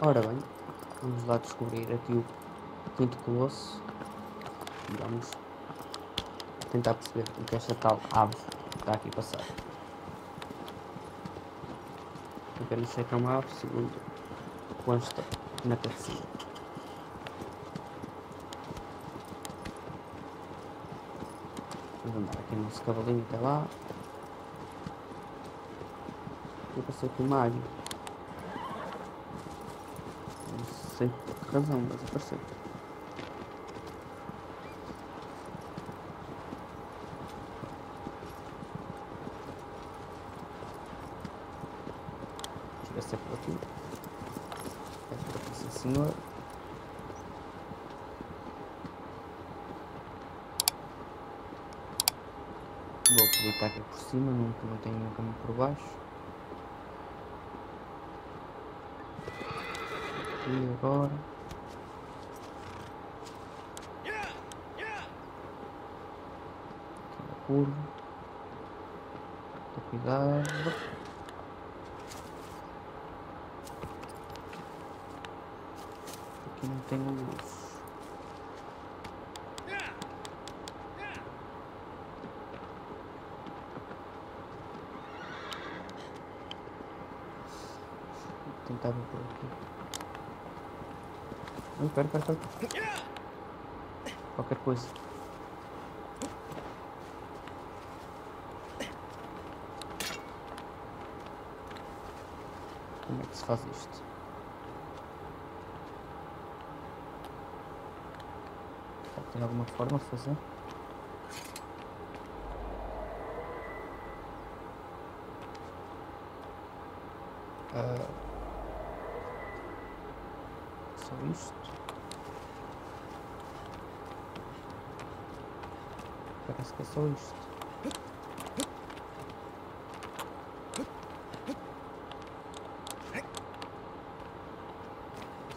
Ora bem, vamos lá descobrir aqui o quinto colosso vamos tentar perceber o que esta tal ave está aqui a passar. Apenas sei que é uma ave, segundo consta na cabecinha. Andar aqui no nosso cavalinho até lá. Aqui uma águia. Não sei razão, mas eu ver se é por aqui. É por aqui, sim senhor. Vou aproveitar aqui por cima, não, não tenho caminho por baixo. E agora? Curva. Cuidado. Aqui não tenho luz. Por aqui. Ai, pera, pera, pera. Qualquer coisa. Como é que se faz isto? Tem alguma forma de fazer? Ah, só isto? Parece que é só.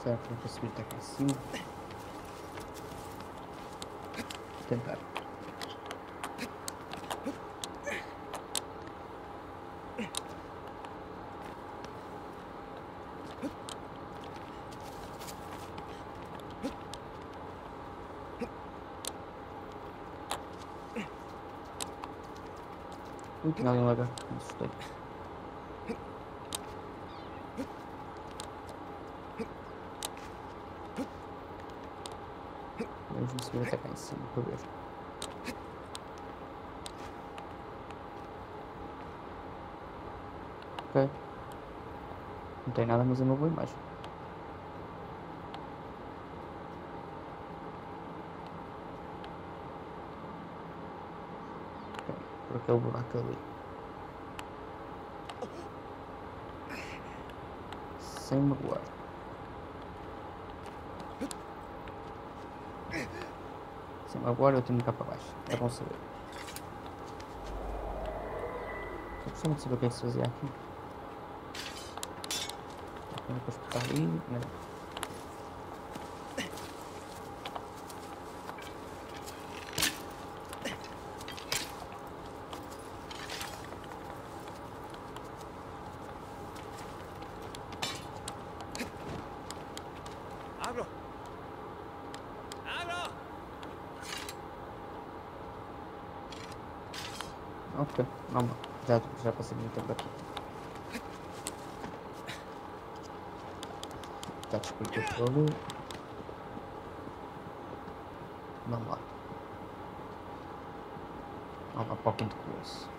Será que não vou subir até cá em cima? Vou tentar. Alguém lá agora. Me assustei. Vamos me subir cá em cima para ver. Ok. Não tem nada, mas é uma boa imagem. Ok, Por aquele buraco ali. Sem magoar. Sem magoar eu tenho cá para baixo. É bom saber. Eu gostava de saber o que é que se fazia aqui. Depois para ali. Né? Vamos. Já, já passei muito tempo aqui. Já te expliquei tudo. Vamos lá. Lá para o quinto colosso.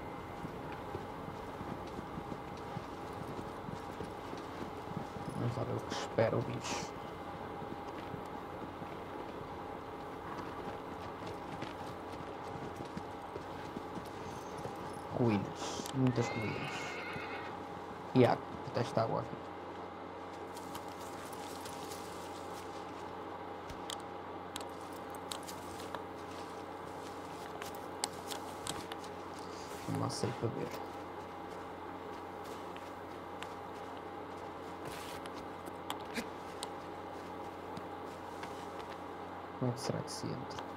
Vamos lá ver o que espera o bicho. Ruínas. Muitas ruínas. E água. Até está aqui. Não sei para ver. Como é que será que se entra?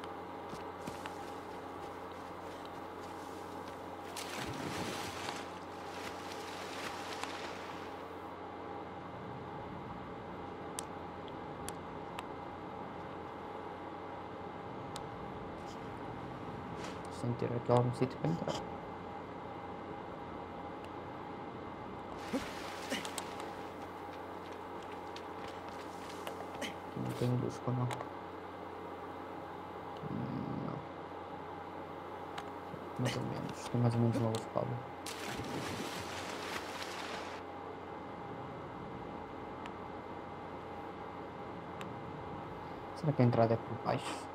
Tem que ter aqui algum sítio para entrar. Não tenho luz, ou não? Não. Mais ou menos. Tem mais ou menos uma luz Pablo. Será que a entrada é por baixo?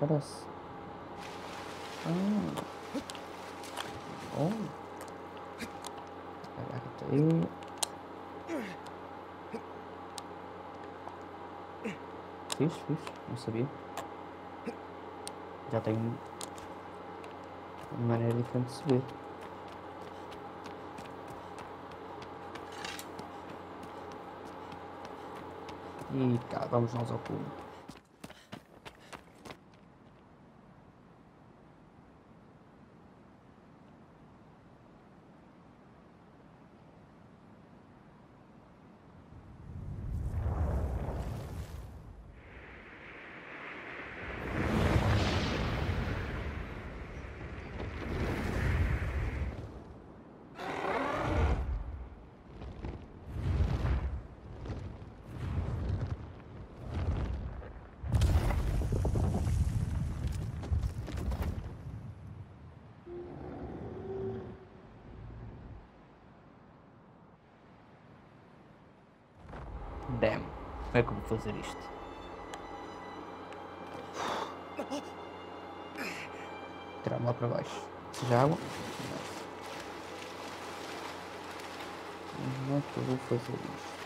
Parece. Ah. Oh. Caraca, aí. Fiz, fiz, não sabia. Já tenho uma maneira diferente de subir. E cá, vamos nós ao pulo. Damn, como é que eu vou fazer isto? Tirar-me lá para baixo. Já água? Como é que eu vou fazer isto?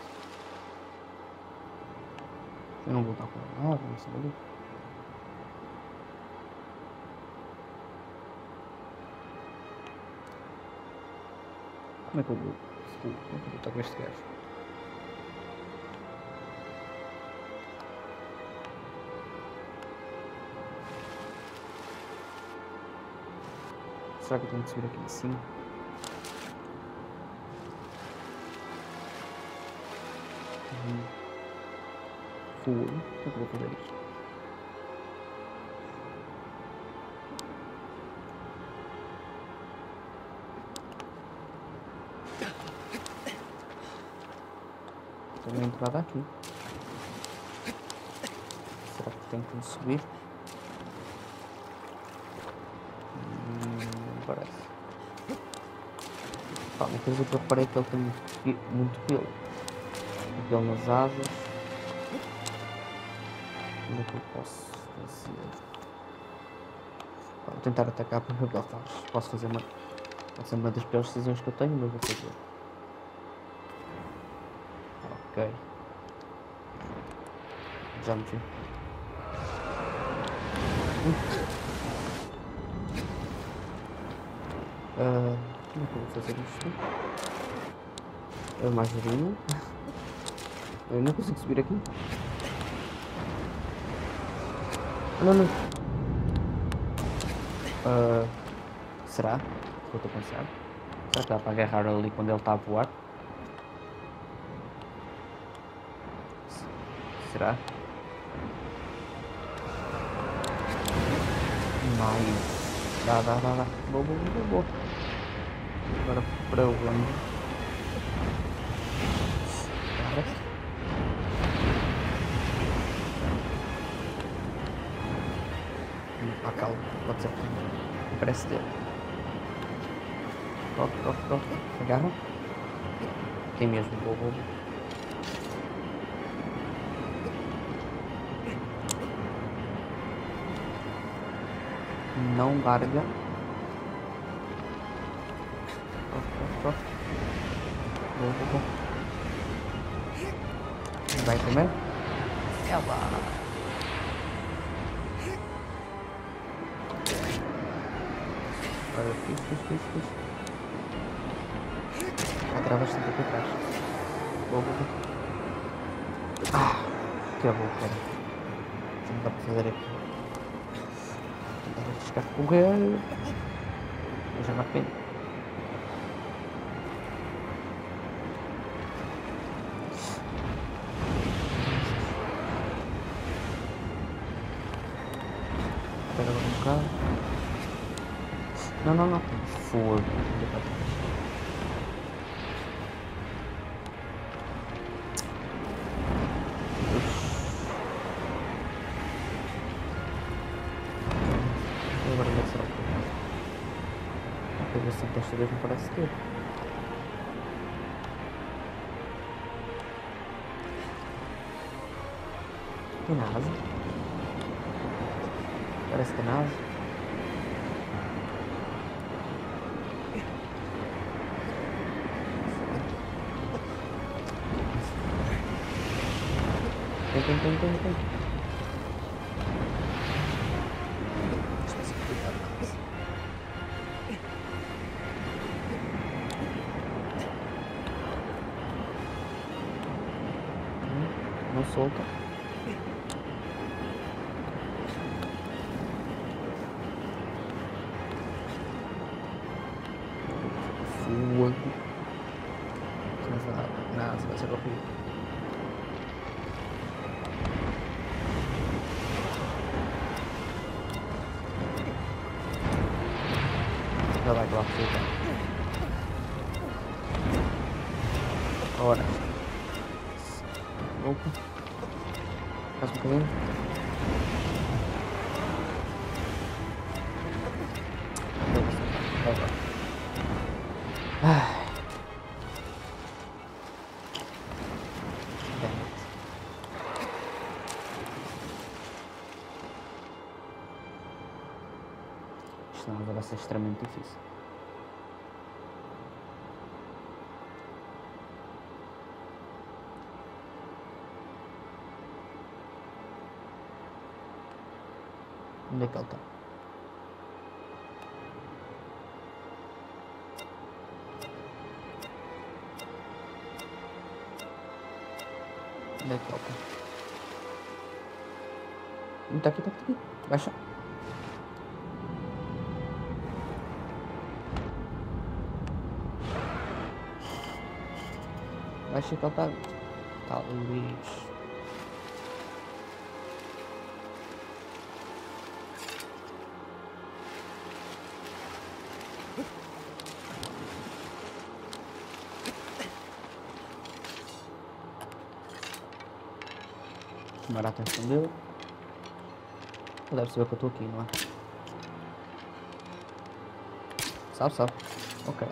Eu não vou estar com nada, não ali. Como é que eu vou? Como é que eu vou estar com este gajo? Será que eu tenho que subir aqui em cima? Como é que eu vou fazer isto? Tem uma entrada aqui. Será que tem que subir? Hum, Não parece. Pá, uma coisa que eu reparei é que ele tem muito, muito pelo. Pelo nas asas. Como é que eu posso fazer? Vou tentar atacar para ver Posso fazer uma. Pode ser uma das piores decisões que eu tenho, mas vou fazer. Ok. Já me vi. Ah, como é que eu vou fazer isto? Mais durinho. Eu não consigo subir aqui. Não, não. Ah, será? que eu estou a pensar? Será que dá para agarrar ali quando ele está a voar? Se- Será? Nice. Dá, dá, dá, dá. Boa, boa, boa, boa. Agora para o ângulo. Parece. Ah, calma. Pode ser. Parece dele. Toque, toque, toque. Agarra. Tem mesmo. Boa, boa. Não larga. Boa. Vai comer? Ela. Olha, fiz, fiz, fiz, fiz. Atrás bastante aqui atrás. Boa, boa, boa. Ah, que bom, cara. Não dá para fazer aqui. Tentar arriscar correr. Mas já não pena. Não, não, não. Fogo. Agora onde é que será o problema? A progressão desta vez não parece ter. Tem asa? Parece que tem asa. Não solta. Ser extremamente difícil. Onde é que ele está? Onde é que ele está? Aqui, está aqui, está aqui. Baixa. Baixa que ele está. Está lixo. Chamar a atenção dele. Ele deve saber que eu estou aqui, não é? Sabe, sabe. Ok,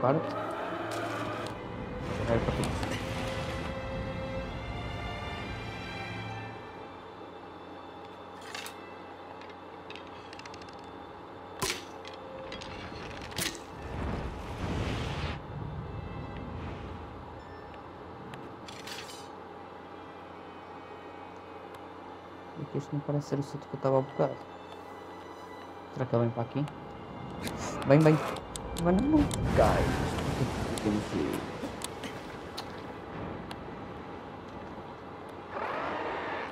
para-te. Era que este não parece ser o sítio que eu estava a bocado. Será que ele vem para aqui? Vem, vem. Vai não, cai. Tem que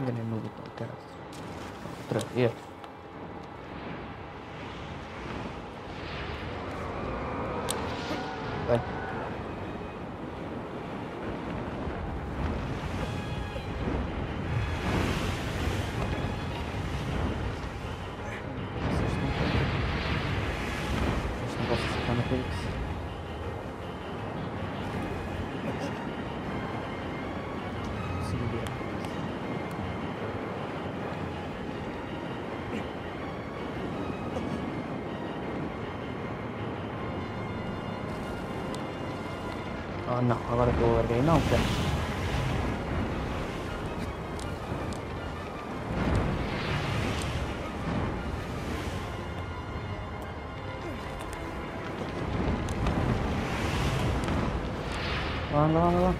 ser. Enganei no botão, cara. Outra vez. Oh não, agora que eu larguei não, cara. Lá, anda lá, anda lá.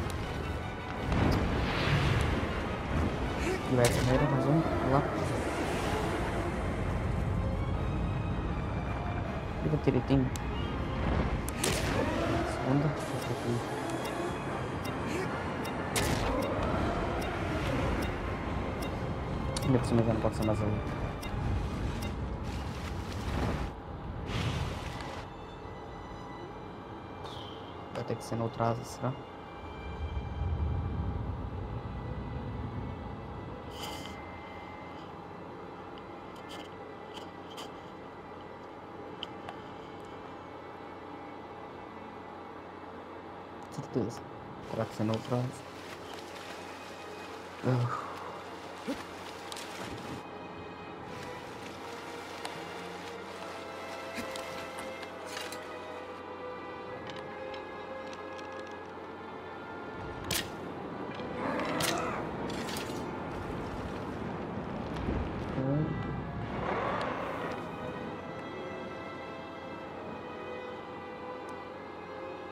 E vai primeiro, mais um, vai lá. Liga direitinho. Segunda, essa aqui. Ainda por cima já não pode ser mais ali. Vai ter que ser noutra asa, será? Terá que ser no prazo. Uh.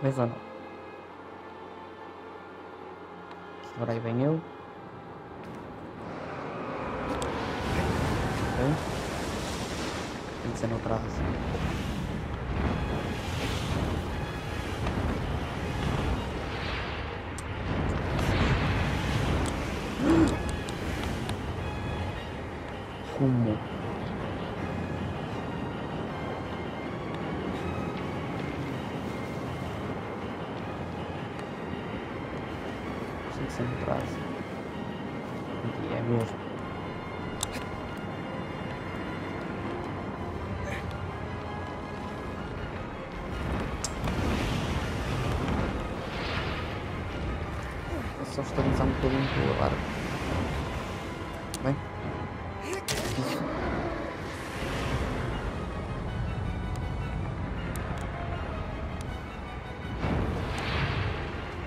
Mas Agora aí vem eu. Ok. Tem que ser no traço. Rumo. Traz. E é mesmo. É só estabilizar um bocadinho o ar. Bem?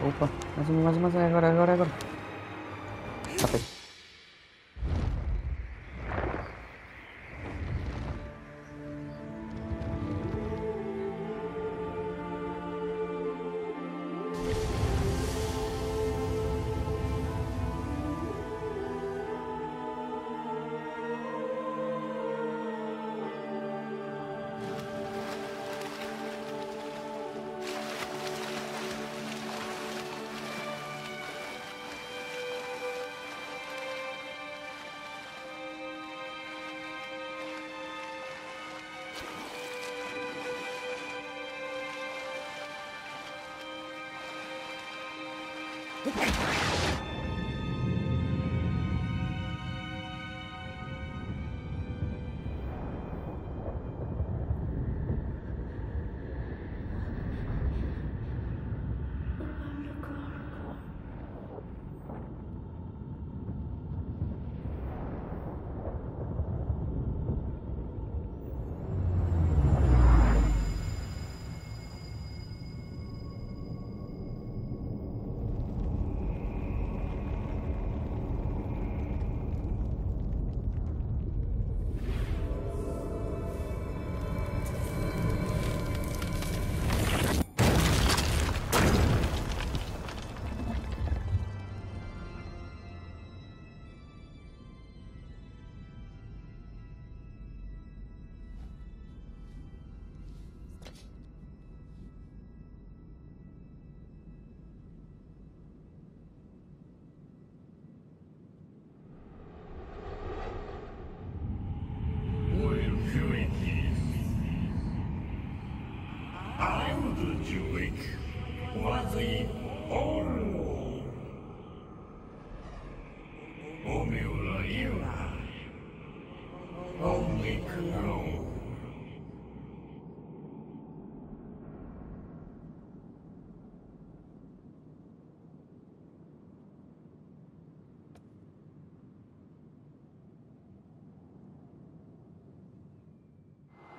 Opa, mais uma, mais uma, uma, agora, agora, agora. Matei.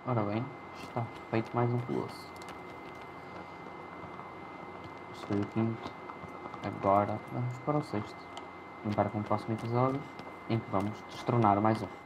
Ora bem, está feito mais um colosso. Foi o quinto. Agora vamos para o sexto. Não para com o próximo episódio em que vamos destronar mais um.